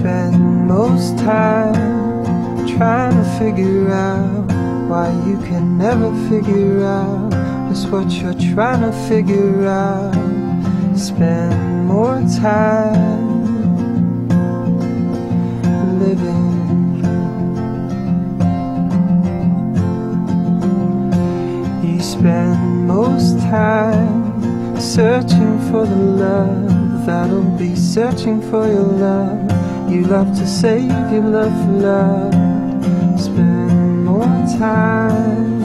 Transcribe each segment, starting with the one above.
spend most time trying to figure out why you can never figure out just what you're trying to figure out. Spend more time living. You spend most time searching for the love that'll be searching for your love. You love to save your love for love. Spend more time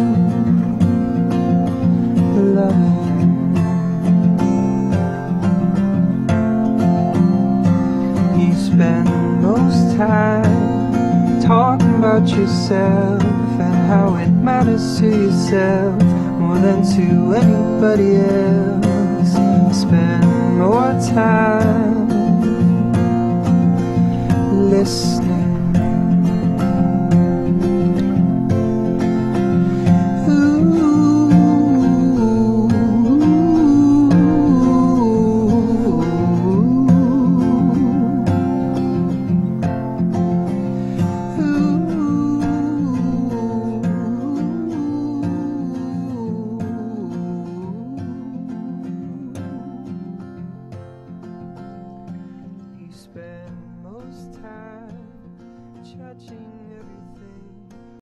loving. You spend most time talking about yourself and how it matters to yourself more than to anybody else. Spend time listening. Time judging